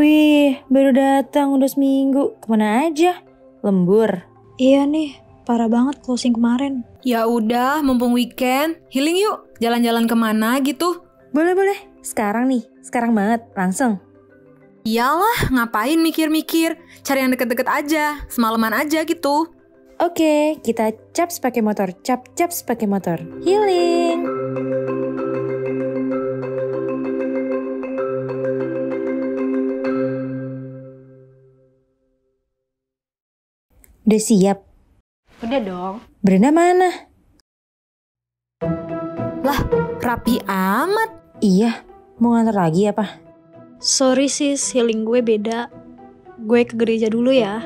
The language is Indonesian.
Wih, baru datang udah seminggu. Ke mana aja? Lembur. Iya nih, parah banget closing kemarin. Ya udah, mumpung weekend, healing yuk. Jalan-jalan ke mana gitu. Boleh-boleh. Sekarang nih, sekarang banget, langsung. Iyalah, ngapain mikir-mikir? Cari yang deket-deket aja, semalaman aja gitu. Oke, kita caps pakai motor, cap caps pakai motor. Healing. Udah siap? Udah dong. Brenda mana? Lah, rapi amat. Iya, mau ngantor lagi apa? Sorry sis, healing gue beda. Gue ke gereja dulu ya.